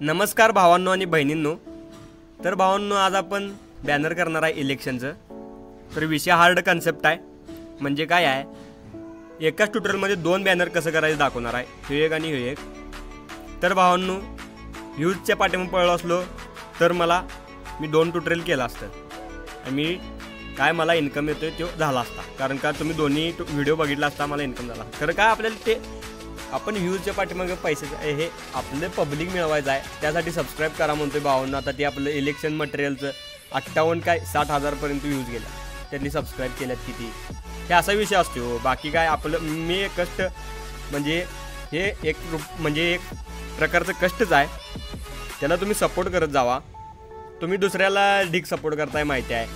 नमस्कार भावांनो आणि बहिणींनो. तर भावांनो आज आपण बॅनर करणार आहे इलेक्शनचं तर विषय हार्ड कन्सेप्ट आहे. म्हणजे काय आहे? एकाच ट्युटोरियलमध्ये दोन बॅनर कसं करायचं दाखवणार आहे. हे एक आणि हे एक. तर भावांनो व्ह्यूजच्या पाठीमागे पळलो असलो तर मला मी दोन ट्युटोरियल केलं असतं. आणि मी काय मला इन्कम येतोय तो झाला असता. कारण का तुम्ही दोन्ही व्हिडिओ बघितला असता मला इन्कम झाला. खरं काय आपल्याला ते आपण व्ह्यूजच्या पाठीमागे पैसे हे आपलं पब्लिक मिळवायचं आहे. त्यासाठी सबस्क्राईब करा म्हणतोय भावांना. आता ते आपलं इलेक्शन मटेरियलचं अठ्ठावन्न काय साठ हजारपर्यंत व्ह्यूज गेला. त्यांनी सबस्क्राईब केल्यात किती? हे असा विषय असतो. हो. बाकी काय आपलं मी एक कष्ट म्हणजे हे एक म्हणजे एक प्रकारचं कष्टच आहे. त्याला तुम्ही सपोर्ट करत जावा. तुम्ही दुसऱ्याला ढीक सपोर्ट करताय माहिती आहे.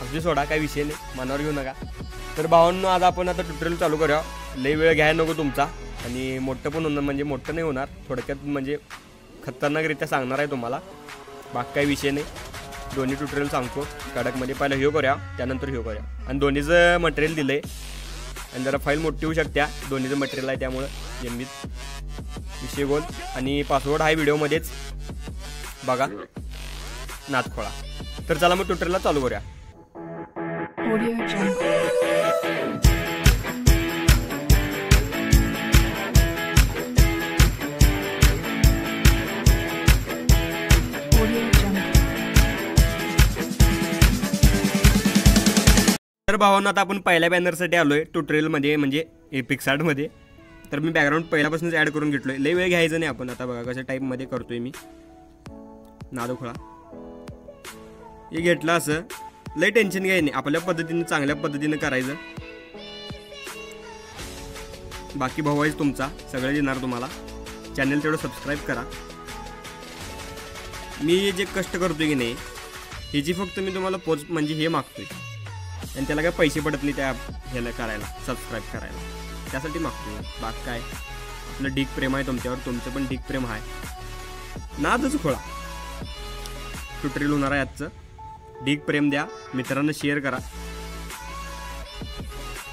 अगदी सोडा काय विषय नाही. मनावर घेऊ नका. तर भावांनो आज आपण आता ट्युटोरियल चालू करूया. लई वेळ घ्यायला नको तुमचा. आणि मोठं पण होणार म्हणजे मोठं नाही होणार. थोडक्यात म्हणजे खतरनाकरित्या सांगणार आहे तुम्हाला. बाकी काही विषय नाही. दोन्ही ट्युटोरियल सांगतो. कडकमध्ये पहिला ह्यो करूया त्यानंतर ह्यो करूया. आणि दोन्हीचं मटेरियल दिलं आहे आणि जरा फाईल मोठी होऊ शकत्या. दोन्हीचं मटेरियल आहे त्यामुळं. जमीत विषय गोल. आणि पासवर्ड आहे व्हिडिओमध्येच. बघा. नाथखोळा. तर चला मग ट्युटोरियलला चालू करूया. भावांना आता आपण पहिल्या बॅनरसाठी आलो आहे ट्युटोरियलमध्ये म्हणजे पिक्सार्टमध्ये तर मी बॅकग्राऊंड पहिल्यापासूनच ॲड करून घेतलो आहे लई वेळ घ्यायचं नाही आपण. आता बघा कशा टाईपमध्ये करतो आहे मी. नादोखळा हे घेतलं असं. लई टेन्शन घ्याय नाही. आपल्या पद्धतीने चांगल्या पद्धतीने करायचं. बाकी भाऊ आहेच तुमचा. सगळं देणार तुम्हाला. चॅनल तेवढं सबस्क्राईब करा. मी जे कष्ट करतोय की नाही ह्याची फक्त मी तुम्हाला पोच म्हणजे हे मागतोय. आणि त्याला काय पैसे पडत नाही त्या ह्याला करायला सबस्क्राईब करायला. त्यासाठी मागतो बाग काय? आपलं डीक प्रेम आहे तुमच्यावर तुमचं पण डीक प्रेम आहे. नादच खोळा. ट्युटोरियल होणार आहे आजचं. डीक प्रेम द्या. मित्रांना शेअर करा.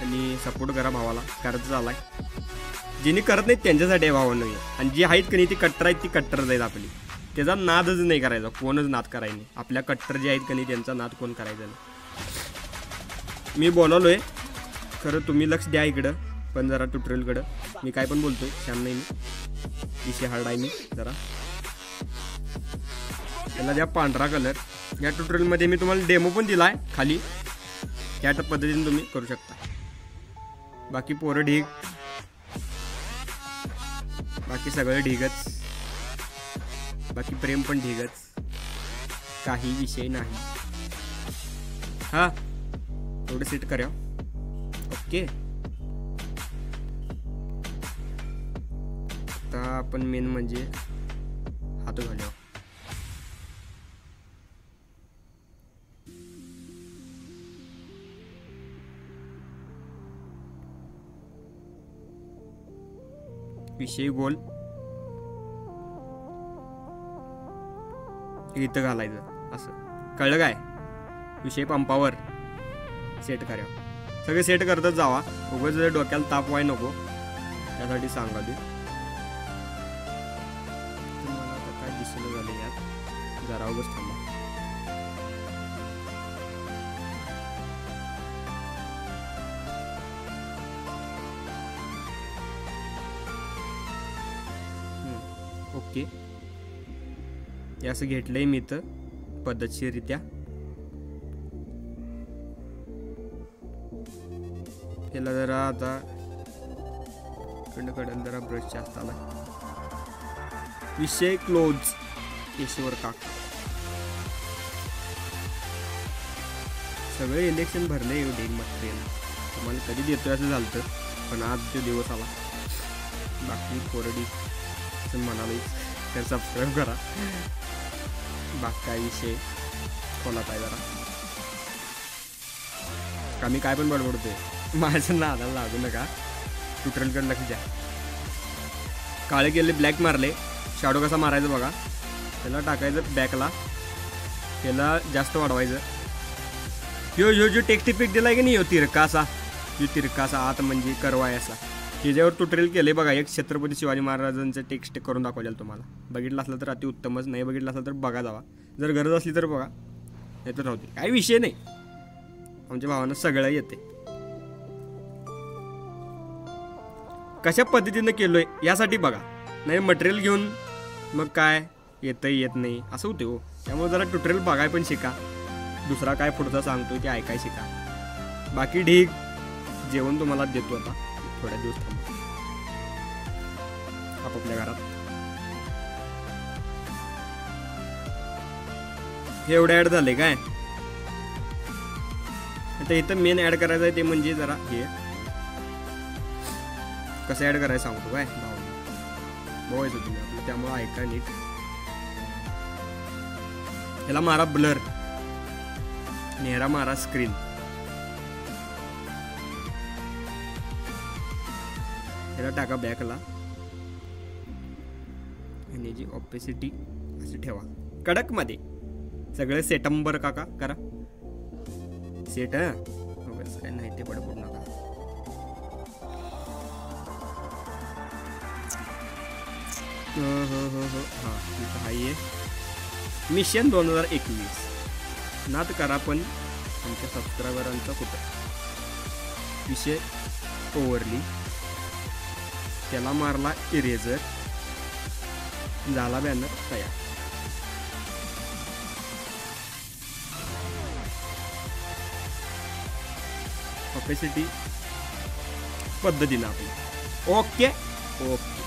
आणि सपोर्ट करा भावाला. करत आहे जिने करत नाहीत त्यांच्यासाठी आहे भावांना हे. आणि जी आहेत की नाही ती कट्टर आहेत ती कट्टर जाईल आपली. त्याचा नादच नाही करायचा. कोणच नाद करायला नाही. आपल्या कट्टर जे आहेत की नाही त्यांचा नाद कोण करायचा नाही. मी बोलावलोय. खरं तुम्ही लक्ष द्या इकडं. पण जरा ट्युटोरियलकडं मी काय पण बोलतोय. छान नाही मी. विषय हार्ड आहे मी. जरा. त्याला द्या पांढरा कलर या ट्युटोरियलमध्ये मी तुम्हाला डेमो पण दिला आहे खाली. त्या पद्धतीने तुम्ही करू शकता. बाकी पोरं ढीग. बाकी सगळं ढीगच. बाकी प्रेम पण ढीगच. काही विषय नाही. हा? एवढं सेट करा. ओके आता आपण मेन म्हणजे हात घालूया. विषयी गोल इथं घालायचं असं. कळलं काय? विषय पंपावर. सेट करा. सगळे सेट करतच जावा. उगाच डोक्याला ताप व्हाय नको. त्यासाठी सांगा ते. मला आता काय दिसलं झालं यात? जरा उगाच थांबा. ओके. हे असं घेतलंय मी तर पद्धतशीरित्या त्याला जरा आता कडनं जरा ब्रश जास्त आला विषय क्लोज केशवर काक. सगळे इलेक्शन भरले डेन मटेरियल तुम्हाला कधी देतोय असं झालं तर पण आज तो दिवस आला. बाकी कोरडी असं म्हणाले तर सबस्क्राईब करा. बाकी काय विषय खोलात आहे जरा. का मी काय पण बडबडतोय? माझं नादाला लागू नका. ट्युटोरियलकडे लक्ष द्या. काळे केले ब्लॅक मारले. शाडो कसा मारायचा बघा. त्याला टाकायचं बॅकला त्याला जास्त वाढवायचं. यो यो जो टेक्टी पिक दिला की नाही? यो तिरका असा जो तिरका असा आत म्हणजे करवाय असा त्याच्यावर ट्युटोरियल केले बघा. एक छत्रपती शिवाजी महाराजांचं टेक्स्ट करून दाखवलेलं तुम्हाला. बघितलं असलं तर अतिउत्तमच नाही बघितलं असलं तर बघा जावा. जर गरज असली तर बघा. नाही तर राहू दे. काही विषय नाही. आमच्या भावानं सगळं येते कशा पद्धतीनं केलोय यासाठी बघा. नाही मटेरियल घेऊन मग काय? येतं येत नाही. असं होते हो. त्यामुळे जरा ट्युटोरियल बघाय पण शिका. दुसरा काय पुढचा सांगतो ते ऐकाय शिका. बाकी ढीक जेवण तुम्हाला देतो आता. थोड्या दिवस थांब. आपापल्या घरात. हे एवढं ॲड झाले काय? आता इथं मेन ॲड करायचं आहे ते म्हणजे जरा हे. कसं ॲड करायचं सांगतो काय? भाऊ. बघायचं तुम्ही आपलं त्यामुळं ऐका नीट. ह्याला मारा ब्लर नेहरा मारा स्क्रीन ह्याला टाका बॅकला आणि जी ऑपेसिटी असं ठेवा. कडकमध्ये. सगळे सेटंबर काका करा. सेट काय नाही ते बडं पडू नका. हां इथं आहे मिशन दोन हजार एकवीस. नात करा पण आमच्या सबस्क्रायबरांचा कुठं? विषय ओव्हरली. त्याला मारला इरेझर झाला बॅनर तयार. ऑपेसिटी पद्धतीनं आपली. ओके ओके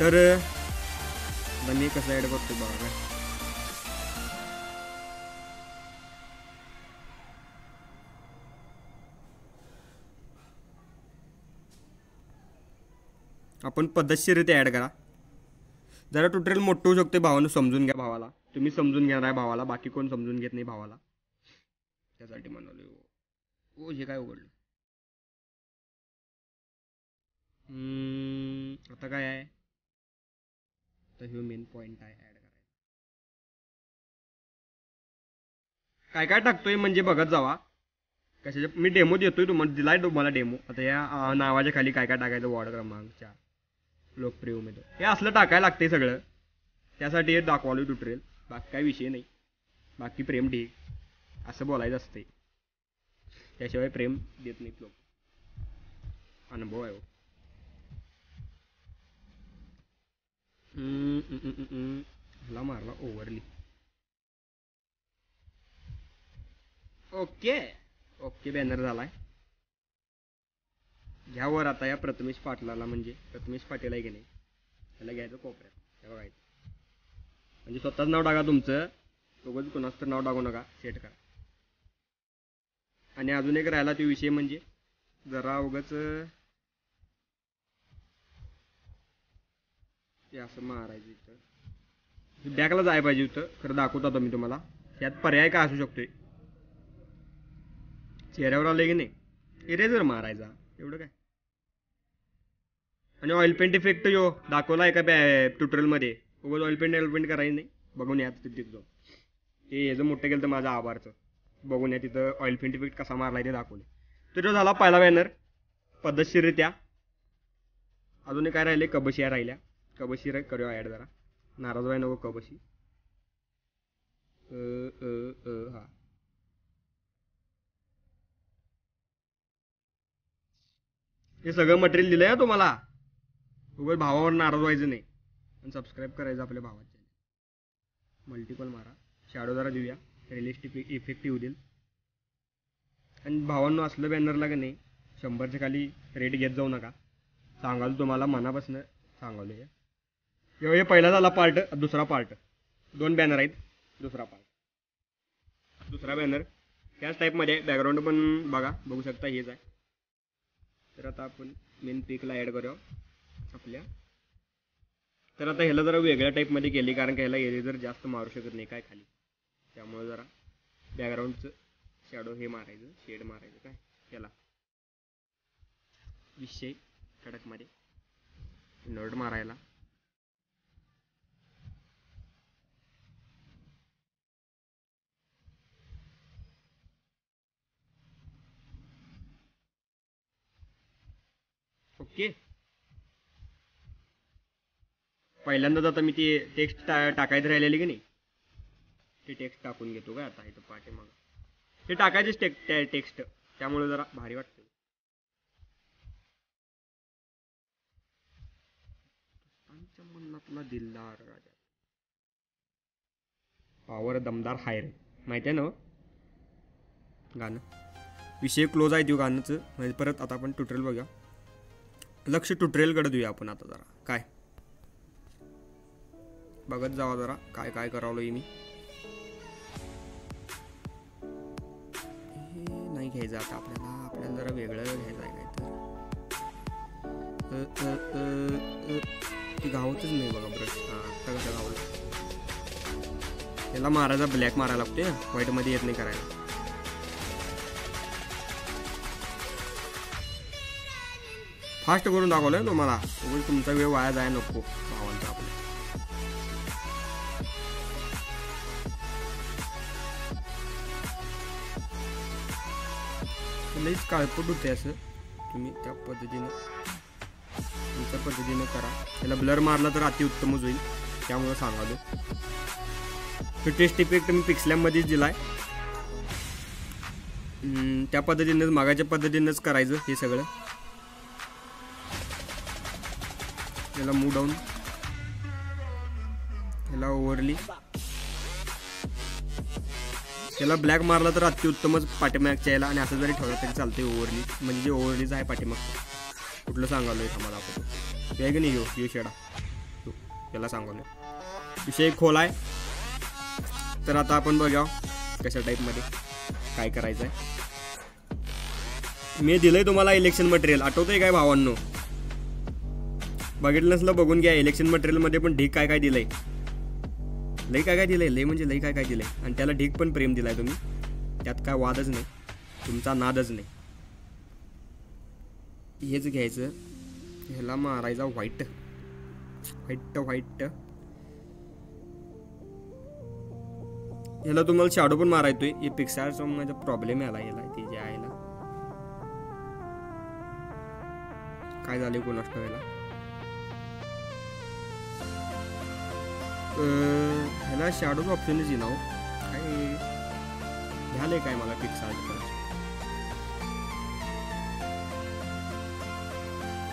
तर मी कसं ॲड करतो बघा काय आपण पद्धतशीरित्या ॲड करा. जरा टोटल मोठं होऊ शकते भावानं समजून घ्या भावाला. तुम्ही समजून घेणार आहे भावाला बाकी कोण समजून घेत नाही भावाला. त्यासाठी म्हणालो हो हे काय उघडलं? आता काय आहे? तर ह्यो मेन पॉइंट आहे ॲड करायचा. काय काय टाकतोय म्हणजे बघत जावा. कशाच्या मी डेमो देतोय तुम्हाला दिलाय तुम्हाला डेमो आता या नावाच्या खाली काय काय टाकायचं वॉर्ड क्रमांक चार लोकप्रिय उमेदवार. हे असलं टाकायला लागतंय सगळं. त्यासाठी हे दाखवलं ट्युटोरियल बाकी काय विषय नाही. बाकी प्रेम ठीक असं बोलायचं असते त्याशिवाय प्रेम देत नाहीत लोक. अनुभव आहे हो. ह्याला मारला ओव्हरली ओके ओके बॅनर झालाय. घ्यावर आता या प्रथमेश पाटलाला म्हणजे प्रथमेश पाटील आहे की नाही? त्याला घ्यायचं कोपऱ्यात. हे बघायचं म्हणजे स्वतःच नाव टाका तुमचं. सोबत कोणाचं तर नाव टाकू नका. सेट करा. आणि अजून एक राहिला तो विषय म्हणजे जरा उगाच ते असं मारायचं इथं. बॅकला जायला पाहिजे होतं. खरं दाखवतो आता मी तुम्हाला. यात पर्याय काय असू शकतोय? चेहऱ्यावर आलं की नाही? इरेजर मारायचा. एवढं काय? आणि ऑइल पेंट इफेक्ट यो दाखवला आहे का बॅ ट्युटोरियलमध्ये उगाच ऑइल पेंट ऑइल पेंट करायचं नाही. बघून या तिथे जाऊन ते याचं मोठं केलं तर माझा आभारचं. बघून या तिथं ऑइल पेंट इफेक्ट कसा मारलाय ते दाखवले तर तो झाला पहिला बॅनर पद्धतशीरित्या अजूनही काय राहिले? कबशिया राहिल्या. कबशी रे- करूया ॲड जरा. नाराज व्हाय नको कबशी. अ, अ, अ, हा. हे सगळं मटेरियल दिलं आहे तुम्हाला. उगाच भावावर नाराज व्हायचं नाही. आणि सबस्क्राईब करायचं आपल्या भावाचे. मल्टिपल मारा. शॅडो जरा देऊया. रिअलिस्टिक इफेक्टिव्ह देईल. आणि भावांनो असलं बॅनरला का नाही शंभरच्या खाली रेट घेत जाऊ नका. सांगाल तुम्हाला मनापासून सांगावलं या ह्यो हे पहिला झाला पार्ट दुसरा पार्ट दोन बॅनर आहेत दुसरा पार्ट दुसरा बॅनर त्याच टाईपमध्ये बॅकग्राऊंड पण बघा बघू शकता हेच आहे. तर आता आपण मेन पिकला ॲड करूया. आपल्या. तर आता ह्याला जरा वेगळ्या टाईपमध्ये केली कारण की ह्याला एरेजर जास्त मारू शकत नाही काय खाली. त्यामुळे जरा बॅकग्राऊंडचं शॅडो हे मारायचं शेड मारायचं काय? त्याला विषय कडकमध्ये. नोड मारायला. ओके. पहिल्यांदाच आता मी ते टेक्स्ट टाकायचं राहिलेले की नाही? ते टेक्स्ट टाकून घेतो का आता? इथं पाठीमाग. ते टाकायचेच टेक टेक्स्ट त्यामुळे जरा भारी वाटतं मनातला दिलदार राजा. पावर दमदार हाय रे. माहिती आहे ना हो? गाणं. विषय क्लोज आहे त्यो गाणंचं. म्हणजे परत आता आपण ट्युटोरियल बघूया. लक्ष ट्युटोरियलकडे देऊया आपण आता जरा. काय? बघत जावा जरा काय काय करावलं मी. नाही घ्यायचं आता आपल्याला. आपल्याला जरा वेगळं घ्यायचं आहे काय तर ती गावतच नाही बघा ब्रश. हां आत्ता कसं गावलं? त्याला मारायचा ब्लॅक मारायला लागतोय. ना व्हाईटमध्ये येत नाही करायला. फास्ट करून दाखवलं तुम्हाला. उगाच तुमचा वेळ वाया जाय नको भावांचा आपल्या. लईच काळपट होते असं. तुम्ही त्या पद्धतीनं तुमच्या पद्धतीनं करा. त्याला ब्लर मारला तर अतिउत्तमच होईल. त्यामुळं सांगालो तो. टेस्ट इफेक्ट मी पिक्सलॅममध्येच दिलाय. त्या पद्धतीनंच मागाच्या पद्धतीनंच करायचं हे सगळं. याला मूव डाऊन याला ओव्हरली त्याला ब्लॅक मारला तर अत्युत्तमच पाठीमागच्या याला. आणि असं जरी ठेवलं तरी चालते ओव्हरली म्हणजे जे ओव्हरलीच आहे पाठीमाग कुठलं सांगालोय आम्हाला आपण. ते आहे की नाही घेऊ यो शेडा. याला सांगालो विषय खोल आहे तर आता आपण बघा कशा टाईपमध्ये काय करायचं आहे मी दिलंय तुम्हाला इलेक्शन मटेरियल आठवतंय काय भावांनो? बघितलं नसलं बघून घ्या. इलेक्शन मटेरियलमध्ये पण ढीक काय काय दिलंय. लई काय काय दिलंय? लई म्हणजे लई काय काय दिलंय? आणि त्याला ढीक पण प्रेम दिलाय तुम्ही. त्यात काय वादच नाही. तुमचा नादच नाही. हेच घ्यायचं. ह्याला मारायचा व्हाईट व्हाईट व्हाईट ह्याला तुम्हाला शॅडो पण मारायतोय. हे पिक्सारचा माझा प्रॉब्लेम आला याला ते जे आहे काय झाले कोण असतं ह्याला शॅडोज ऑप्शनच येईना हो काय आहे काय मला पिक्सार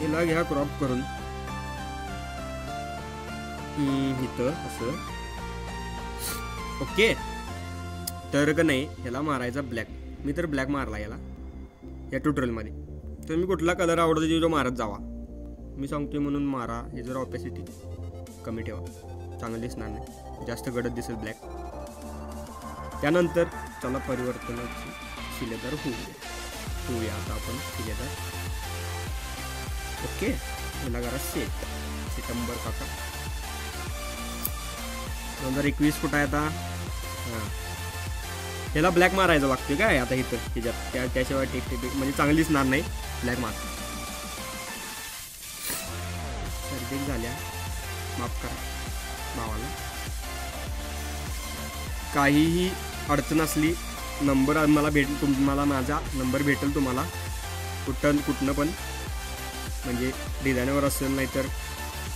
याला घ्या क्रॉप करून. इथं असं. ओके. तर का नाही ह्याला मारायचा ब्लॅक मी तर ब्लॅक मारला याला. या ट्युटोरियलमध्ये तर मी कुठला कलर आवडतो तो मारत जावा. मी सांगतोय म्हणून मारा. हे जर ऑपॅसिटी कमी ठेवा. चांगलं दिसणार नाही. जास्त गडद दिसेल ब्लॅक त्यानंतर चला परिवर्तनाची शिलेदार होऊया. होऊया आता आपण शिलेदार. Okay गुन्हागारा set. सितंबर काका. दोन हजार एकवीस कुठं आहे आता? हां. त्याला ब्लॅक मारायचं वागते काय आता इथं? त्याच्यात त्या त्याशिवाय टेक टेक म्हणजे चांगली दिसणार नाही. ब्लॅक मार. सर्दी झाल्या. माफ करा. भावाला. काहीही अडचण असली नंबर मला भेट तुम्हाला माझा नंबर भेटेल तुम्हाला. कुठं कुठनं पण. म्हणजे डिझाईनवर असेल नाही तर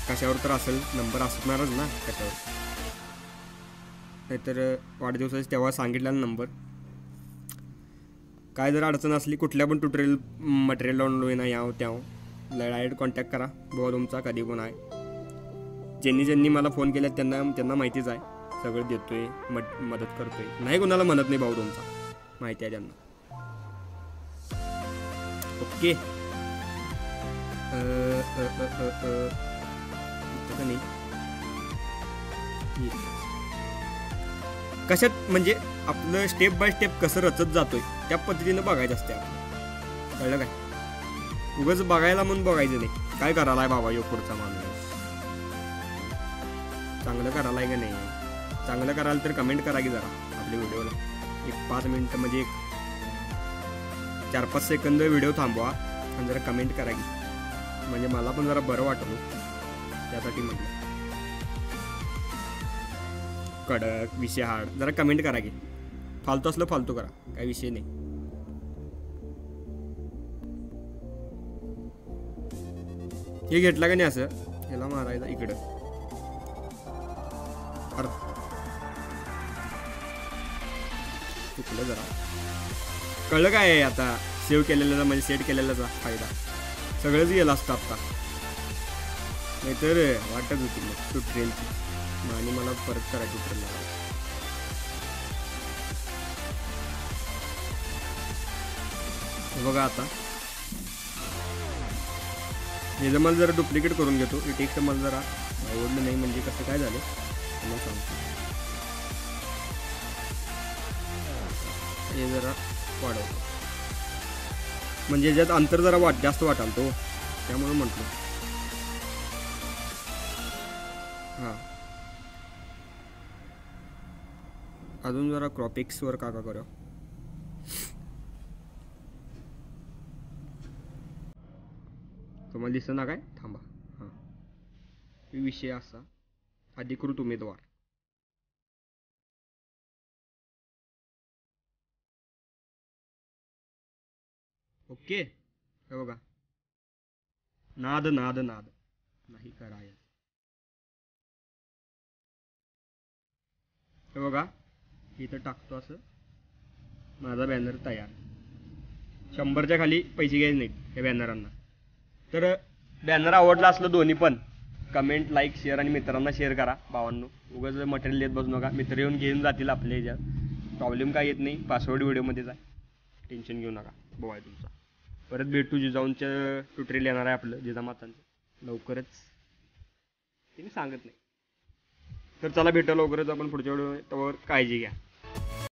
कशावर तर असेल नंबर असणारच ना कशावर नाहीतर वाढदिवसाचे तेव्हा सांगितला नंबर. काय जर अडचण असली कुठल्या पण ट्युटोरियल मटेरियल डाउनलोड ना याव त्याव डायरेक्ट कॉन्टॅक्ट करा. बुवा तुमचा कधी पण आहे? ज्यांनी ज्यांनी मला फोन केला त्यांना त्यांना माहितीच आहे. सगळं देतोय मद मदत करतोय. नाही कोणाला म्हणत नाही भाऊ तुमचा. माहिती आहे त्यांना. ओके. नाही? कशात? म्हणजे आपलं स्टेप बाय स्टेप कसं रचत जातोय त्या पद्धतीनं बघायचं असते आपलं. कळलं काय? उगाच बघायला म्हणून बघायचं नाही. काय करायला आहे बाबा यो पुढचा माणूस? चांगलं करायलाय का नाही? चांगलं करायला तर कमेंट करा की जरा आपल्या व्हिडिओला. एक पाच मिनटं म्हणजे एक चार पाच सेकंद व्हिडिओ थांबवा आणि जरा कमेंट करा की. म्हणजे मला पण जरा बरं वाटलं त्यासाठी म्हटलं. कडक विषय हार्ड जरा कमेंट करा की. फालतू असलं फालतू करा काही विषय नाही. हे घेतला का नाही असं? ह्याला मारायचं इकडं. चुकलं जरा. कळलं काय आहे आता? सेव्ह केलेल्याचा म्हणजे सेट केलेल्याचा फायदा. सगळंच गेलं असतं आत्ता नाहीतर वाटत होती मग तू मग आणि मला परत करायची ट्युटोरियल बघा आता. हे जर मला जरा डुप्लिकेट करून घेतो. हे टेक्स्ट मला जरा. आवडलं नाही म्हणजे कसं काय झालं? हॅलो सांगतो हे जरा वाढवतो म्हणजे याच्यात अंतर जरा वाट जास्त वाटाल तो. त्यामुळे म्हटलं. हां. अजून जरा क्रॉपिक्सवर काका करा. तुम्हाला दिसत ना काय? थांबा. हां. विषय असा. अधिकृत उमेदवार. ओके? हे बघा. नाद नाद नाद. नाही करायचं. हे बघा. इथं टाकतो असं. माझा बॅनर तयार. शंभरच्या खाली पैसे घ्यायचे नाहीत या बॅनरांना तर बॅनर आवडला असलं दोन्ही पण. कमेंट लाईक शेअर आणि मित्रांना शेअर करा. भावांनो उगाच मटेरियल येत बसू नका. मित्र येऊन घेऊन जातील आपल्या ह्याच्यात. प्रॉब्लेम काय येत नाही. पासवर्ड व्हिडिओमध्येच आहे. टेन्शन घेऊ नका. बोवाय तुमचा. परत भेटू जिजाऊनचं ट्युटोरियल येणार आहे आपलं जिजामातांचं लवकरच. तिने सांगत नाही. तर चला भेटा लवकरच. आपण पुढच्या वेळेवर काळजी घ्या.